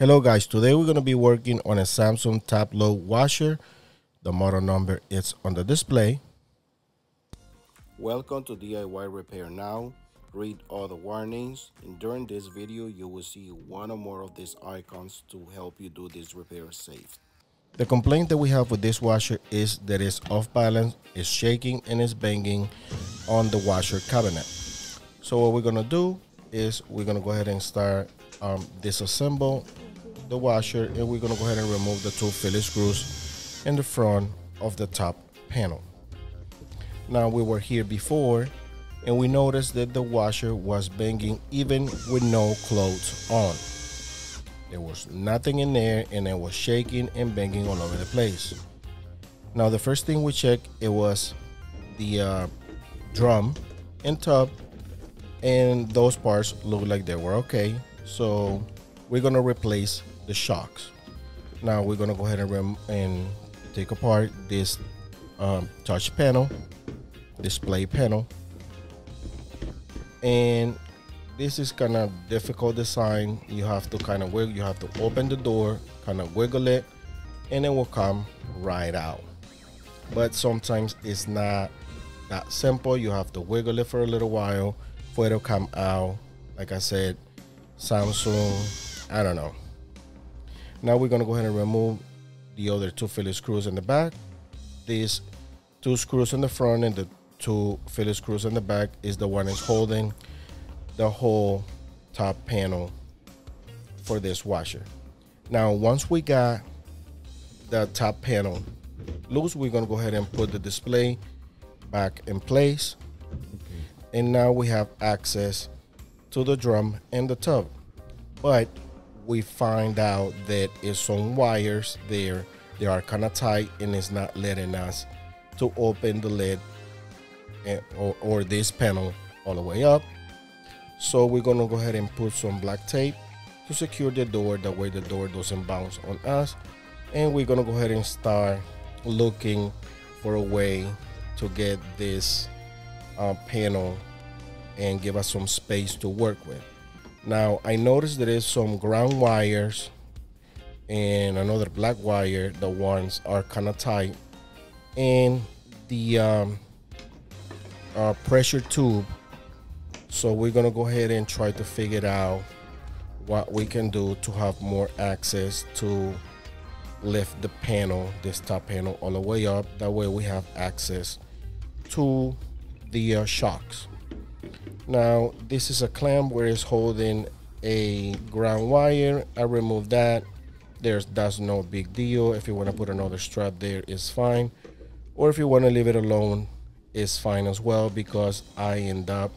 Hello guys, today we're going to be working on a Samsung top load washer. The model number is on the display. Welcome to DIY Repairs Now. Read all the warnings and during this video you will see one or more of these icons to help you do this repair safe. The complaint that we have with this washer is that it's off balance, it's shaking and it's banging on the washer cabinet. So what we're going to do is we're going to go ahead and start um, disassemble the washer and we're to go ahead and remove the two Phillips screws in the front of the top panel. Now we were here before and we noticed that the washer was banging even with no clothes on. There was nothing in there and it was shaking and banging all over the place. Now the first thing we checked it was the uh, drum and tub and those parts look like they were okay. So we're gonna replace the shocks. Now we're gonna go ahead and, and take apart this um, touch panel, display panel, and this is kind of difficult design. You have to kind of wiggle, you have to open the door, kind of wiggle it, and it will come right out. But sometimes it's not that simple. You have to wiggle it for a little while for it to come out. Like I said, Samsung, I don't know. Now we're gonna go ahead and remove the other two Phillips screws in the back. These two screws in the front and the two Phillips screws in the back is the one that's holding the whole top panel for this washer. Now, once we got the top panel loose, we're gonna go ahead and put the display back in place. And now we have access to the drum and the tub. But we find out that it's some wires there. They are kind of tight and it's not letting us to open the lid and, or, or this panel all the way up. So we're gonna go ahead and put some black tape to secure the door. That way the door doesn't bounce on us. And we're gonna go ahead and start looking for a way to get this uh, panel and give us some space to work with. Now I noticed there is some ground wires and another black wire. The ones are kind of tight, and the um, uh, pressure tube. So we're gonna go ahead and try to figure out what we can do to have more access to lift the panel, this top panel, all the way up. That way we have access to the uh, shocks. Now, this is a clamp where it's holding a ground wire. I removed that. There's that's no big deal. If you want to put another strap there, it's fine. Or if you want to leave it alone, it's fine as well because I end up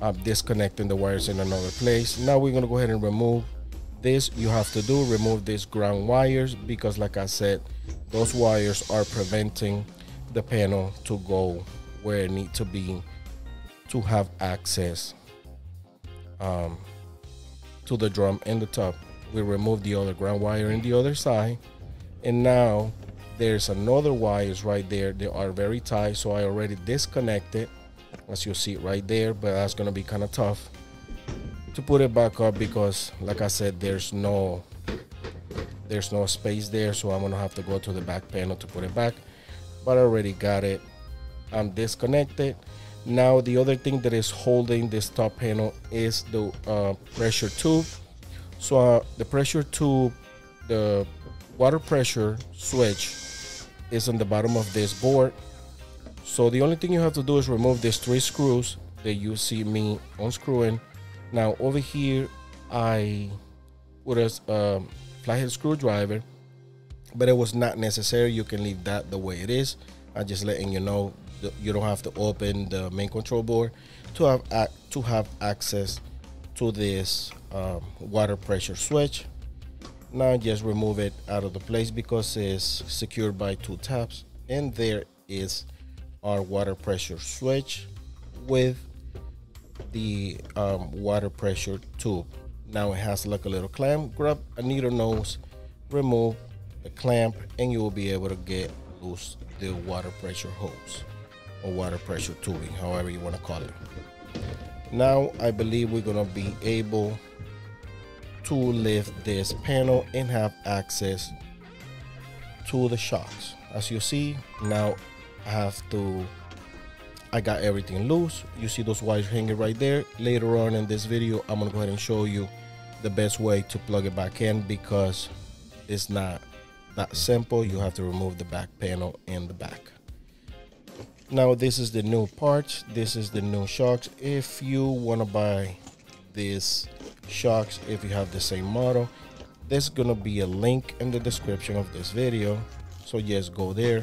uh, disconnecting the wires in another place. Now we're gonna go ahead and remove this. You have to do remove these ground wires because, like I said, those wires are preventing the panel to go where it need to be to have access um, to the drum and the top. We remove the other ground wire in the other side. And now there's another wires right there. They are very tight. So I already disconnected as you see right there, but that's gonna be kind of tough to put it back up because like I said, there's no there's no space there. So I'm gonna have to go to the back panel to put it back. But I already got it. I'm disconnected now the other thing that is holding this top panel is the uh, pressure tube. So uh, the pressure tube, the water pressure switch is on the bottom of this board. So the only thing you have to do is remove these three screws that you see me unscrewing. Now over here, I put a um, flathead screwdriver, but it was not necessary. You can leave that the way it is. I'm just letting you know you don't have to open the main control board to have to have access to this um, water pressure switch. Now just remove it out of the place because it's secured by two tabs and there is our water pressure switch with the um, water pressure tube. Now it has like a little clamp. Grab a needle nose, remove the clamp, and you will be able to get loose the water pressure hose or water pressure tubing, however you want to call it. Now I believe we're gonna be able to lift this panel and have access to the shocks. As you see now I have to I got everything loose. You see those wires hanging right there? Later on in this video I'm gonna go ahead and show you the best way to plug it back in because it's not that simple you have to remove the back panel in the back. Now this is the new parts. This is the new shocks. If you want to buy these shocks if you have the same model there's gonna be a link in the description of this video. So just go there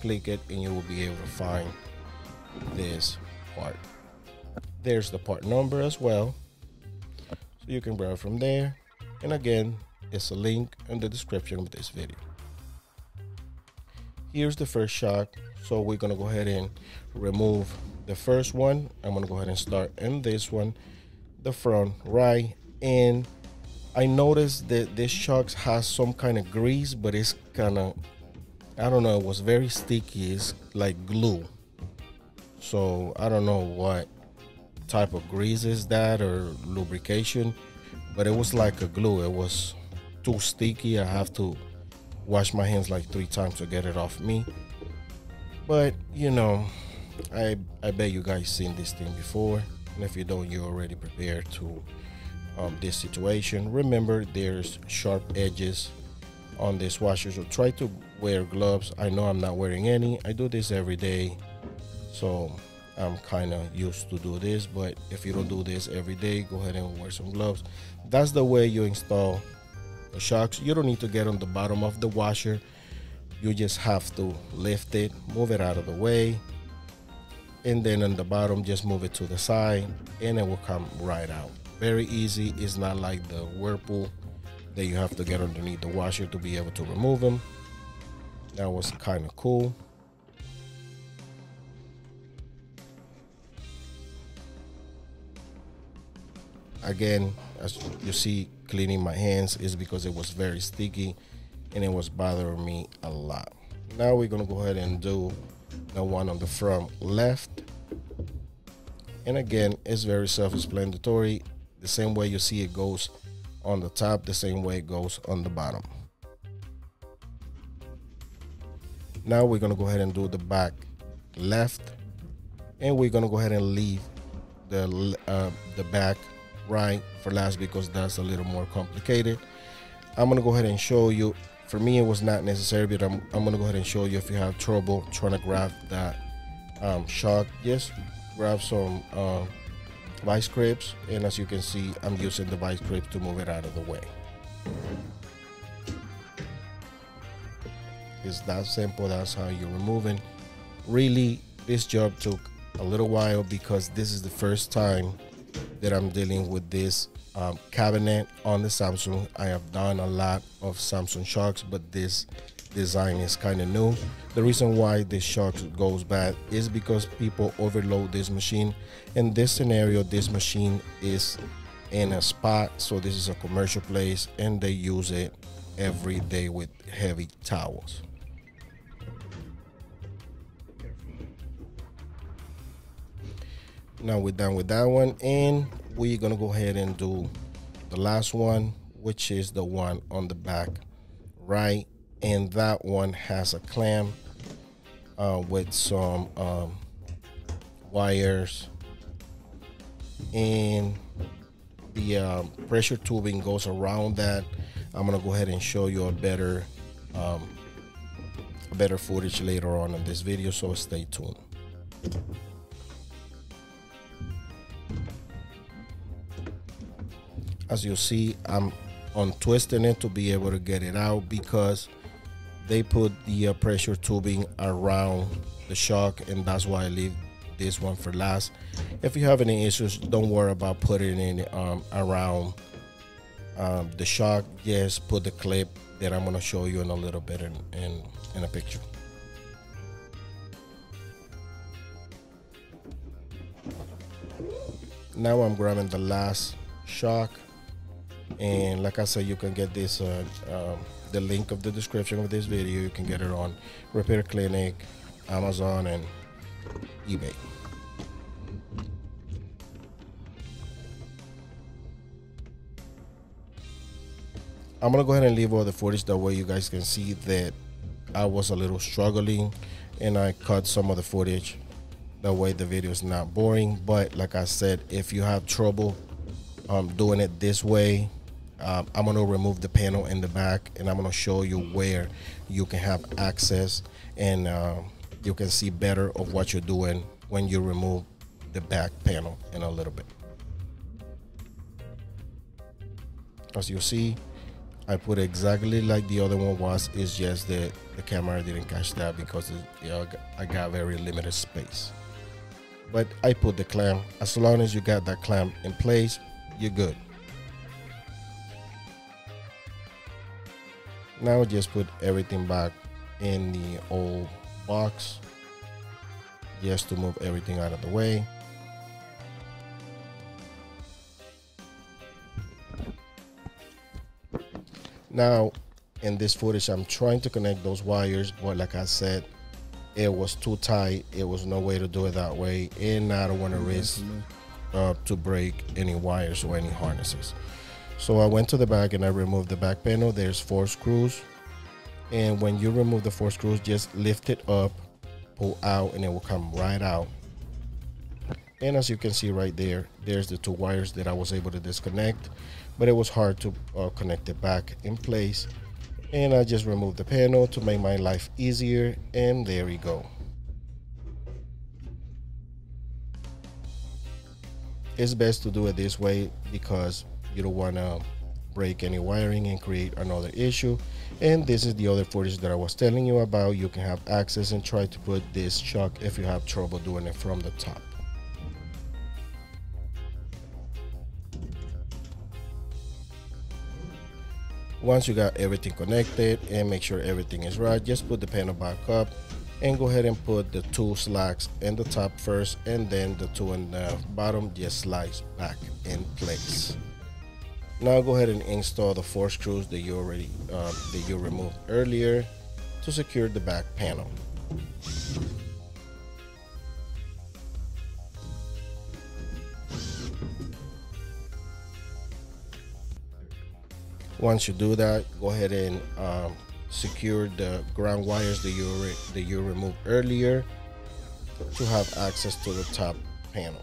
click it and you will be able to find this part. There's the part number as well. So you can browse from there. And again it's a link in the description of this video here's the first shock so we're gonna go ahead and remove the first one i'm gonna go ahead and start in this one the front right and I noticed that this shocks has some kind of grease, but it's kind of, I don't know, it was very sticky. It's like glue. So I don't know what type of grease is that or lubrication, but it was like a glue. It was too sticky. I have to wash my hands like three times to get it off me. But you know, I I bet you guys seen this thing before, and if you don't, you're already prepared to um, this situation. Remember, there's sharp edges on this washer, so try to wear gloves. I know I'm not wearing any. I do this every day, so I'm kind of used to do this. But if you don't do this every day, go ahead and wear some gloves. That's the way you install shocks. You don't need to get on the bottom of the washer. You just have to lift it, move it out of the way, and then on the bottom, just move it to the side, and it will come right out very easy it's not like the whirlpool that you have to get underneath the washer to be able to remove them that was kind of cool again as you see cleaning my hands is because it was very sticky and it was bothering me a lot. Now we're gonna go ahead and do the one on the front left. And again it's very self-explanatory. The same way you see it goes on the top, the same way it goes on the bottom. Now we're gonna go ahead and do the back left, and we're gonna go ahead and leave the uh, the back right for last because that's a little more complicated. I'm gonna go ahead and show you. For me, it was not necessary, but I'm, I'm gonna go ahead and show you if you have trouble trying to grab that um, shock. Yes, grab some uh, vice grips and as you can see I'm using the vice grip to move it out of the way it's that simple that's how you're removing really this job took a little while because this is the first time that I'm dealing with this um, cabinet on the Samsung I have done a lot of Samsung shocks but this design is kind of new. The reason why this shock goes bad is because people overload this machine. In this scenario, this machine is in a spot, so this is a commercial place, and they use it every day with heavy towels. Now we're done with that one, and we're gonna go ahead and do the last one, which is the one on the back right and that one has a clamp uh, with some um, wires and the um, pressure tubing goes around that. I'm gonna go ahead and show you a better um, better footage later on in this video so stay tuned as you see I'm untwisting it to be able to get it out because they put the uh, pressure tubing around the shock and that's why I leave this one for last. If you have any issues don't worry about putting it um, around um, the shock. Just put the clip that I'm gonna show you in a little bit in, in, in a picture. Now I'm grabbing the last shock and like I said you can get this uh, the link of the description of this video. You can get it on Repair Clinic, Amazon, and eBay. I'm gonna go ahead and leave all the footage that way you guys can see that I was a little struggling and I cut some of the footage that way the video is not boring but like I said if you have trouble um, doing it this way um, I'm gonna remove the panel in the back and I'm gonna show you where you can have access and uh, you can see better of what you're doing when you remove the back panel in a little bit. As you see I put exactly like the other one was it's just that the camera didn't catch that because it, you know, I got very limited space. But I put the clamp. As long as you got that clamp in place you're good now just put everything back in the old box just to move everything out of the way. Now in this footage i'm trying to connect those wires but like i said it was too tight. It was no way to do it that way and i don't want to risk uh, to break any wires or any harnesses so I went to the back and I removed the back panel. There's four screws. And when you remove the four screws, just lift it up, pull out, and it will come right out. And as you can see right there, there's the two wires that I was able to disconnect, but it was hard to uh, connect it back in place. And I just removed the panel to make my life easier. And there we go. It's best to do it this way because you don't want to break any wiring and create another issue. And this is the other footage that I was telling you about. You can have access and try to put this shock if you have trouble doing it from the top. Once you got everything connected and make sure everything is right just put the panel back up and go ahead and put the two slacks in the top first and then the two in the bottom just slides back in place now go ahead and install the four screws that you already um, that you removed earlier to secure the back panel. Once you do that, go ahead and um, secure the ground wires that you that you removed earlier to have access to the top panel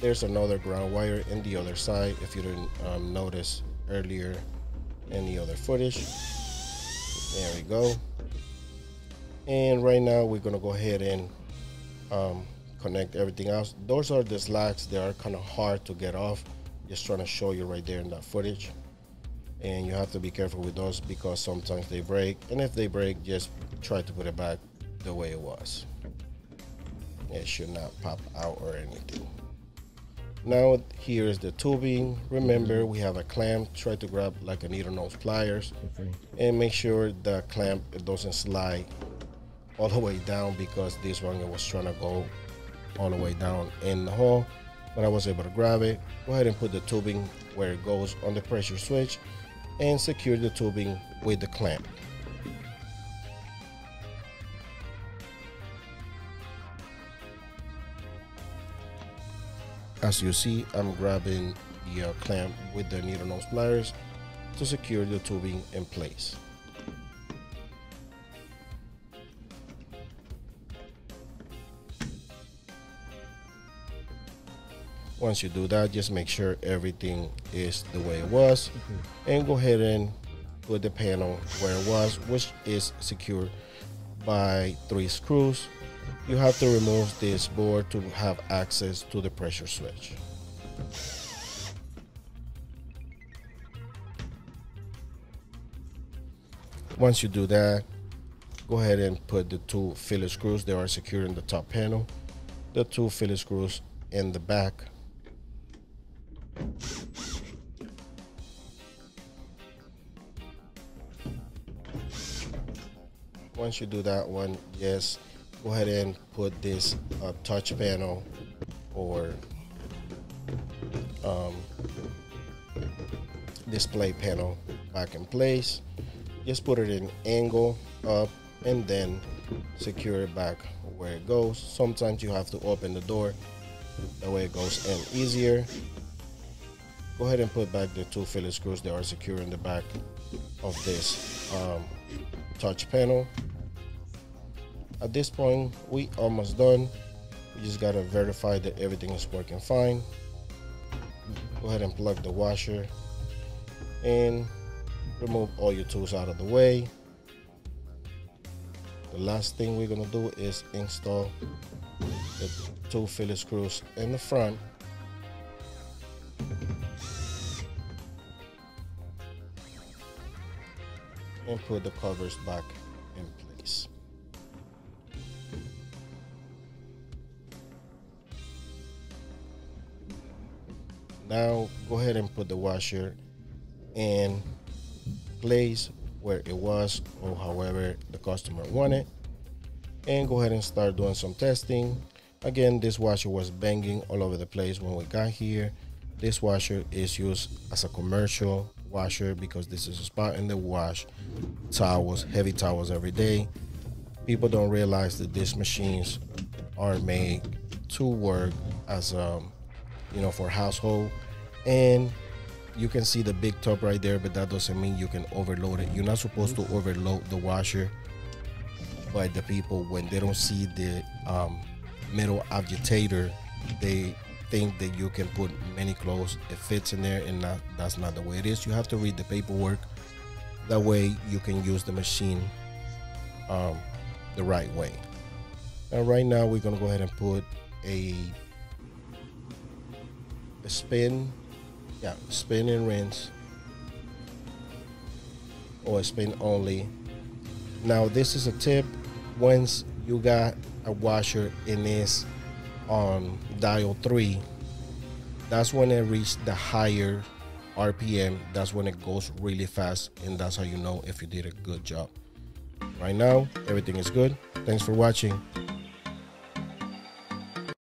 there's another ground wire in the other side if you didn't um, notice earlier in the other footage. There we go. And right now we're gonna go ahead and um, connect everything else. Those are the slacks they are kind of hard to get off. Just trying to show you right there in that footage. And you have to be careful with those because sometimes they break. And if they break just try to put it back the way it was. It should not pop out or anything now here is the tubing. Remember we have a clamp. Try to grab like a needle nose pliers okay. and make sure the clamp doesn't slide all the way down because this one was trying to go all the way down in the hole but I was able to grab it. Go ahead and put the tubing where it goes on the pressure switch and secure the tubing with the clamp. As you see, I'm grabbing the uh, clamp with the needle nose pliers to secure the tubing in place. Once you do that, just make sure everything is the way it was and go ahead and put the panel where it was, which is secured by three screws you have to remove this board to have access to the pressure switch. Once you do that, go ahead and put the two Phillips screws that are secured in the top panel, the two Phillips screws in the back. Once you do that one, yes, go ahead and put this uh, touch panel or um, display panel back in place. Just put it in angle up and then secure it back where it goes. Sometimes you have to open the door, that way it goes in easier. go ahead and put back the two Phillips screws that are secure in the back of this um, touch panel at this point we almost done. We just gotta verify that everything is working fine. Go ahead and plug the washer and remove all your tools out of the way. The last thing we're gonna do is install the two Phillips screws in the front. And put the covers back in place. Now go ahead and put the washer in place where it was or however the customer wanted. And go ahead and start doing some testing. Again this washer was banging all over the place when we got here. This washer is used as a commercial washer because this is a spot in the wash. Towels heavy towels every day. People don't realize that these machines are made to work as um you know for household. And you can see the big tub right there but that doesn't mean you can overload it. You're not supposed to overload the washer but the people when they don't see the um, metal agitator they think that you can put many clothes it fits in there and not, that's not the way it is. You have to read the paperwork. That way you can use the machine um, the right way. And right now we're going to go ahead and put a spin yeah spin and rinse. Or spin only. Now this is a tip. Once you got a washer in this on dial 3 that's when it reaches the higher rpm that's when it goes really fast and that's how you know if you did a good job. Right now everything is good. Thanks for watching